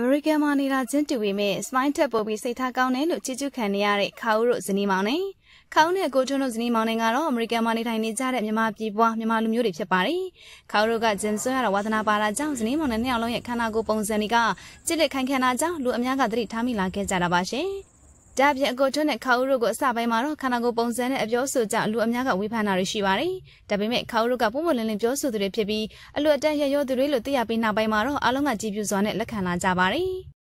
အမေရိကန်မှာနေတာချင်းတူပေမဲ့စမိုင်းထက်ပိုပြီးစိတ်ထားကောင်းတယ်လို့ချီးကျူးခံနေရတဲ့ခါဦးတို့ဇနီးမောင်နဲ့ခါဦးနဲ့ကိုထွန်းတို့ဇနီးမောင်နဲ့ကတော့အမေရိကန်မှာနေထိုင်နေကြတဲ့မြန်မာပြည်ပွားမြန်မာလူမျိုးတွေဖြစ်ပါတယ်။ခါဦးတို့ကဂျင်ဆွဲရတော့ဝါသနာပါတာကြောင့်ဇနီးမောင်နဲ့နှစ်ယောက်လုံးရဲ့ခန္ဓာကိုယ်ပုံစံတွေကကြစ်လက်ခိုင်ခံတာကြောင့်လူအများကသတိထားမိလာခဲ့ကြတာပါရှင်။ ဒါပြင်အကိုထွန်းနဲ့ခါဦးတို့ကိုအစပိုင်းမှာတော့ခန္ဓာကိုယ်ပုံစံနဲ့အပြောဆိုကြလူအများကဝေဖန်တာတွေရှိပါတယ်။ဒါပေမဲ့ခါဦးတို့ကပုံမလင်းလင်းပြောဆိုသူတွေဖြစ်ပြီးအလွတ်အတန်းရရောသူတွေလို့သိရပြီးနောက်ပိုင်းမှာတော့အားလုံးကကြည်ပြူစွာနဲ့လက်ခံလာကြပါတယ်။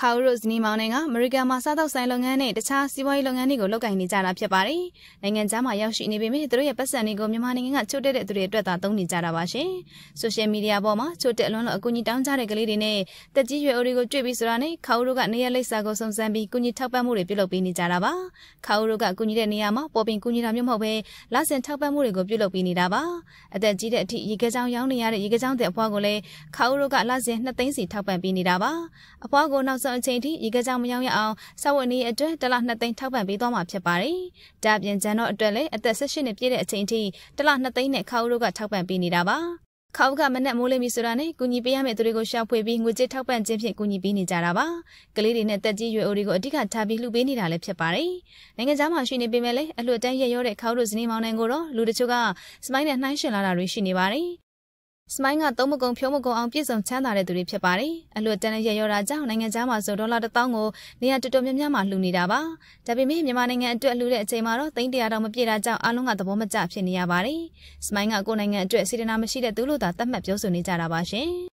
ခါရိုဇနီမောင်နှင်ကအမေရိကန်မှာစားသောက်ဆိုင်လုပ်ငန်းနဲ့တခြားစီးပွားရေးလုပ်ငန်းတွေကိုလုပ်ကိုင်နေကြတာဖြစ်ပါတယ်။နိုင်ငံခြားမှာရောက်ရှိနေပေမဲ့သူတို့ရဲ့ပတ်စံတွေကိုမြန်မာနိုင်ငံကချို့တဲ့တဲ့သူတွေအတွက်သာသုံးနေကြတာပါရှင်။ဆိုရှယ်မီဒီယာပေါ်မှာချို့တဲ့အလွန်လို့အကူအညီတောင်းကြတဲ့ကလေးတွေနဲ့တက်ကြီးရွယ်အိုတွေကိုတွေ့ပြီးဆိုတာနဲ့ခါရိုကနေရလိပ်စာကိုစုံစမ်းပြီးကူညီထောက်ပံ့မှုတွေပြုလုပ်ပေးနေကြတာပါ။ခါရိုကကူညီတဲ့နေရာမှာပေါ်ပင်ကူညီတာမျိုးမဟုတ်ဘဲလဆင်ထောက်ပံ့မှုတွေကိုပြုလုပ်ပေးနေတာပါ။အသက်ကြီးတဲ့အထိရေကကြောင်ရောင်းနေရတဲ့ရေကကြောင်တဲ့အဖွားကိုလည်းခါရိုကလဆင်2သိန်းစီထောက်ပံ့ပေးနေတာပါ။အဖွားကိုနောက်ဆုံးအချိန်ထိရေကကြောင်မရောက်ရအောင်စာဝတ်နေအတွက်တစ်လ2သိန်းထောက်ပံ့ပေးသွားမှာဖြစ်ပါတယ်။ဒါပြင်ဂျန်တော့အတွက်လည်းအသက်18နှစ်ပြည့်တဲ့အချိန်ထိတစ်လ2သိန်းနဲ့ခါဦးတို့ကထောက်ပံ့ပေးနေတာပါ။ခေါကမနဲ့မိုးလိမ့်ပြီဆိုတာနဲ့ကူညီပေးရမယ့်သူတွေကိုရှာဖွေပြီးငွေကြေးထောက်ပံ့ခြင်းဖြင့်ကူညီပေးနေကြတာပါ။ကလေးတွေနဲ့တက်ကြီးရွယ်အိုတွေကိုအဓိကထားပြီးလှူပေးနေတာလည်းဖြစ်ပါတယ်။နိုင်ငံသားမှရှိနေပေမဲ့လည်းအလွတ်တန်းရရောတဲ့ခေါတို့ဇနီးမောင်နှံကိုတော့လူတချို့ကစမိုင်းနဲ့နှိုင်းရှင်လာတာတွေရှိနေပါတယ်။ စမိုင်းကသုံးမကုံဖြုံးမကုံအောင်ပြည့်စုံချမ်းသာတဲ့သူတွေဖြစ်ပါတယ်။အလွတ်တန်းနဲ့ရရောတာကြောင့်နိုင်ငံသားမှာဆိုဒေါ်လာ1000ကိုနေရာတော်တော်များများမှာလှူနေတာပါ။ဒါပေမဲ့မြန်မာနိုင်ငံအတွက်လှူတဲ့အချိန်မှာတော့သိန်း100တောင်မပြည့်တာကြောင့်အလုံးကသဘောမကျဖြစ်နေရပါတယ်။စမိုင်းကကိုယ်နိုင်ငံအတွက်စေတနာမရှိတဲ့သူလို့သာသတ်မှတ်ပြောဆိုနေကြတာပါရှင်။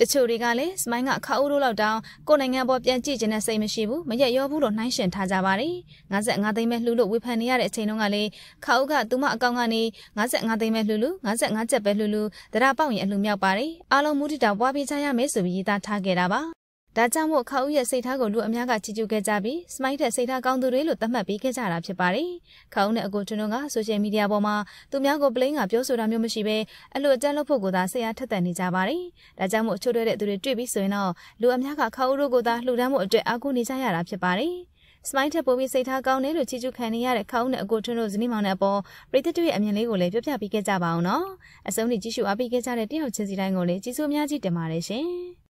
တချို့တွေကလည်းစမိုင်းကခါဦးတို့လောက်တောင်ကိုနိုင်ငံပေါ်ပြန်ကြည့်ခြင်းနဲ့စိတ်မရှိဘူးမရက်ရောဘူးလို့နှိုင်းရှင်ထားကြပါတယ်55သိန်းပဲလှူလို့ဝေဖန်နေရတဲ့အချိန်တုန်းကလေခါဦးကသူမအကောင့်ကနေ55သိန်းပဲလှူလို့55ချက်ပဲလှူလို့တရပေါက်ရင်အလှမြောက်ပါတယ်အားလုံးမူတည်တာပွားပေးချရမယ်ဆိုပြီးရေးသားထားခဲ့တာပါ ဒါကြောင့်မို့ခါဦးရဲ့စိတ်ထားကိုလူအများကချီးကျူးခဲ့ကြပြီးစမိုက်တဲ့စိတ်ထားကောင်းသူတွေလို့သတ်မှတ်ပေးခဲ့ကြတာဖြစ်ပါတယ်။ခါဦးနဲ့အကိုထွန်းတို့ကဆိုရှယ်မီဒီယာပေါ်မှာသူများကိုပလိန်းကပြောဆိုတာမျိုးမရှိဘဲအလိုအကျဉ်းလုပ်ဖို့ကိုသာဆရာထက်သန်နေကြပါတယ်။ဒါကြောင့်မို့ချို့တဲ့သူတွေတွေ့ပြီးဆိုရင်တော့လူအများကခါဦးတို့ကိုသာလှူဒန်းမှုအတွက်အားကိုးနေကြရတာဖြစ်ပါတယ်။စမိုင်းထက်ပိုပြီးစိတ်ထားကောင်းတယ်လို့ချီးကျူးခံနေရတဲ့ခေါင်းနဲ့အကိုထွန်းတို့ဇနီးမောင်နဲ့အပေါ်ပရိသတ်တို့ရဲ့အမြင်လေးကိုလည်းပြောပြပေးခဲ့ကြပါအောင်နော်။အဆုံးထိကြည့်ရှုအားပေးခဲ့ကြတဲ့တယောက်ချင်းစီတိုင်းကိုလည်းကျေးဇူးအများကြီးတင်ပါတယ်ရှင်။